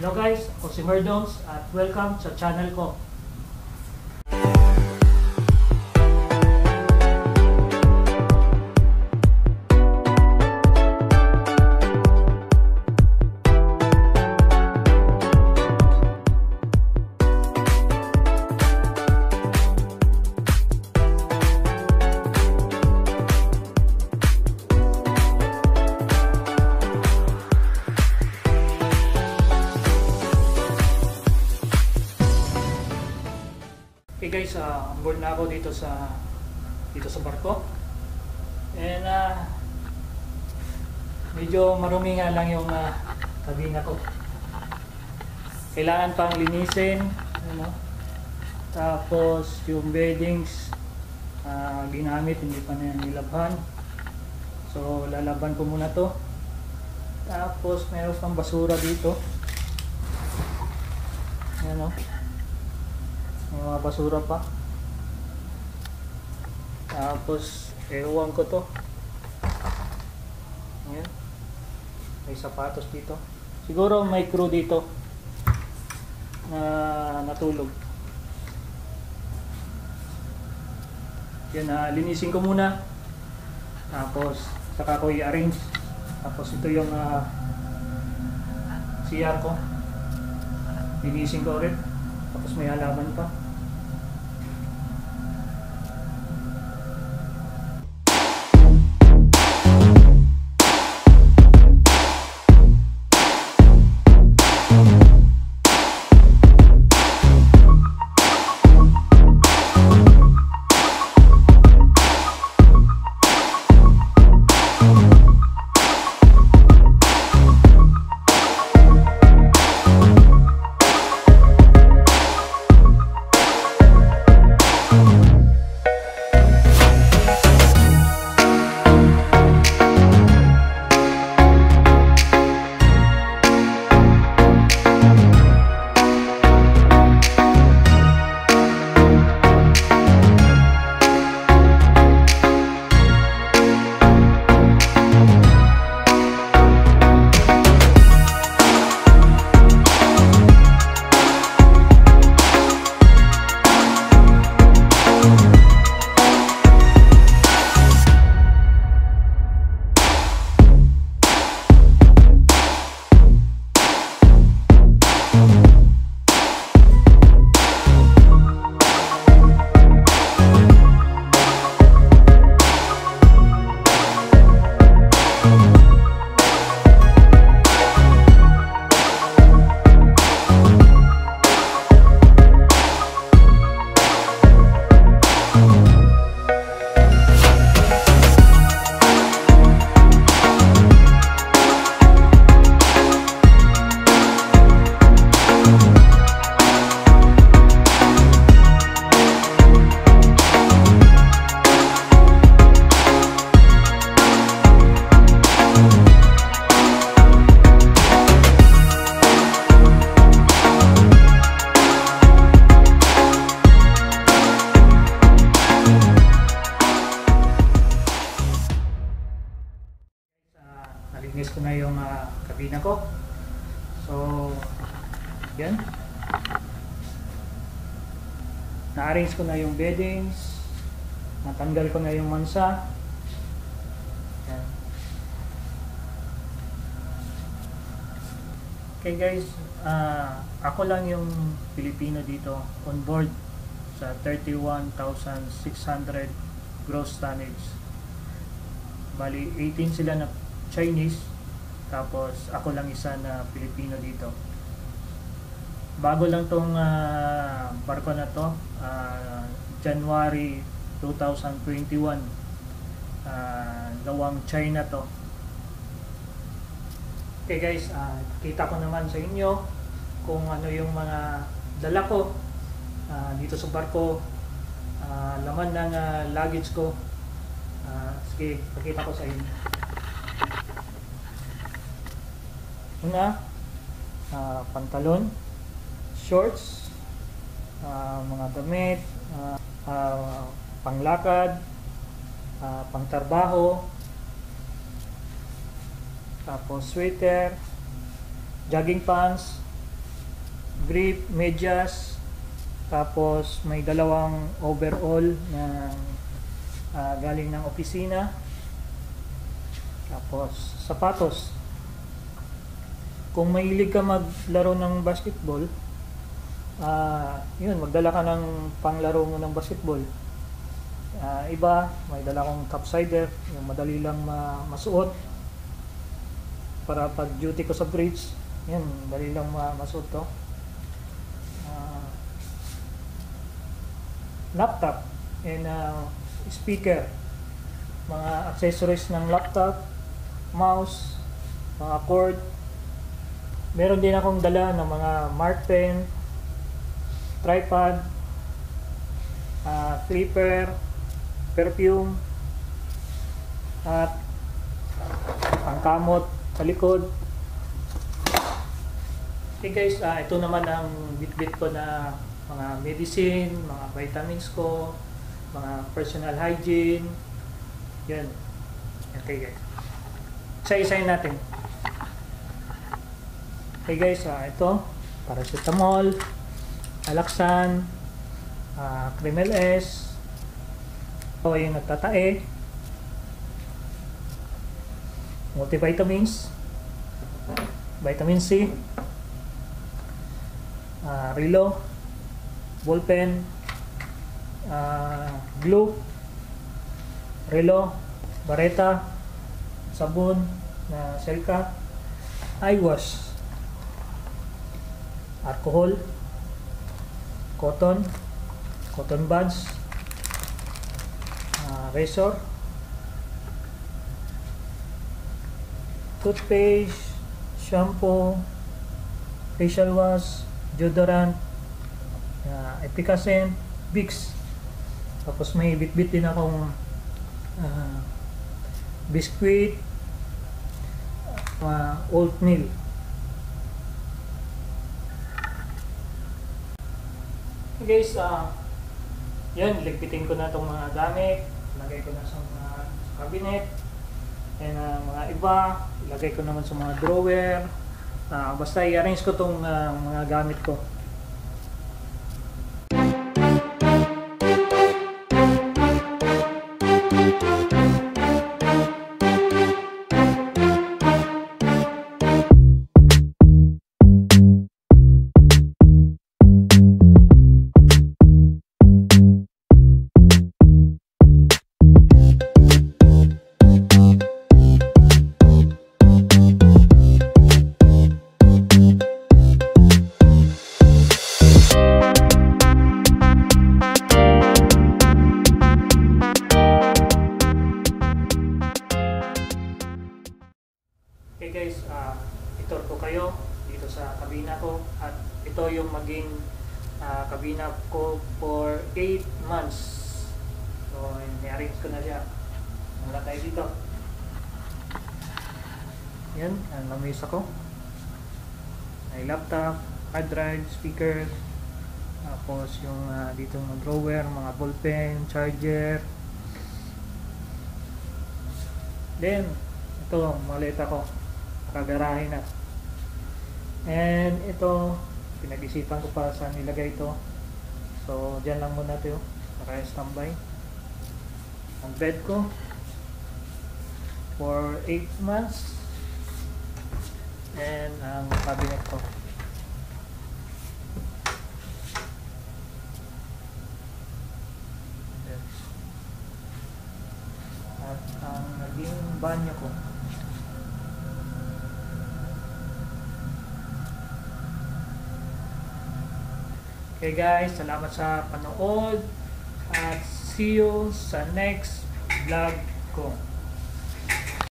Hello guys, ako si Merdoms at welcome sa channel ko. Okay guys, uh, on board na ako dito sa dito sa barko. And uh, medyo marumi nga lang yung uh, kabina ko. Kailangan pang linisin, ano. Tapos yung beddings uh, ginamit, hindi pa na nilabhan. So lalaban ko muna to. Tapos meron pang basura dito. Ano. May mga basura pa. Tapos, ewan ko to. Ayan. May sapatos dito. Siguro may crew dito na natulog. Yan, na linisin ko muna. Tapos, saka ko i-arrange. Tapos, ito yung uh, CR ko. Linisin ko ulit. Tapos may halaman pa. Na-arrange ko na yung beddings. Natanggal ko na yung mansa. Okay guys, ah, ako lang yung Pilipino dito on board sa 31,600 gross tonnage. Bali, 18 sila na Chinese, tapos ako lang isa na Pilipino dito. Bago lang tong ah, barko na to, ah, January 2021, ah, gawang China to. Okay guys, ah, kita ko naman sa inyo kung ano yung mga dala ko ah, dito sa barko, ah, laman ng ah, luggage ko. Ah, sige, pakita ko sa inyo. Una, ah, pantalon, shorts, ah, mga damit, ah, ah, panglakad, ah, pangtrabaho, tapos sweater, jogging pants, brief, medyas, tapos may dalawang overall na ah, galing ng opisina. Tapos sapatos. Kung mahilig ka maglaro ng basketball, ah yun, magdala ka ng panglaro mo ng basketball. Ah, iba, may dala kong topsider, yung madali lang ma- masuot. Para pag duty ko sa bridge, yun, dali lang ma- masuot to. Ah, laptop and ah, speaker. Mga accessories ng laptop, mouse, mga cord. Meron din akong dala ng mga mark pen, tripod, ah, clipper, perfume, at pangkamot sa likod. Okay guys, ah, ito naman ang bit-bit ko na mga medicine, mga vitamins ko, mga personal hygiene. Yan. Okay guys. Isa-isayin natin. Okay guys, ah, ito. Paracetamol, Alaxan, ah, Kremel S, ito yung nagtatae, multivitamins, vitamin C, ah, Rilo, ballpen, ah, glue, Relo, bareta, sabon na selka, eye wash, alcohol, cotton, cotton buds, ah, razor, toothpaste, shampoo, facial wash, deodorant, uh, Epicacent, Vicks. Tapos may bit-bit din akong ah, biscuit, uh, oatmeal. Guys, ah yan, ligpitin ko na itong mga gamit, lagay ko na sa mga cabinet, and ah, mga iba, ilagay ko naman sa mga drawer, Ah, basta i-arrange ko itong mga gamit ko. Sa kabina ko at ito yung maging ah, kabina ko for 8 months. So, ni-arrange ko na siya. Wala tayo dito. Yan, ang lamesa ko. May laptop, hard drive, speaker, tapos yung ah, dito ng drawer, mga ballpen, charger. Then, ito, maleta ko kagarahe na. And ito, pinag-isipan ko pa saan nilagay ito. So, dyan lang muna ito. Naka-standby. Ang bed ko for 8 months. And ang cabinet ko. At ang naging banyo ko. Okay guys, salamat sa panood at see you sa next vlog ko.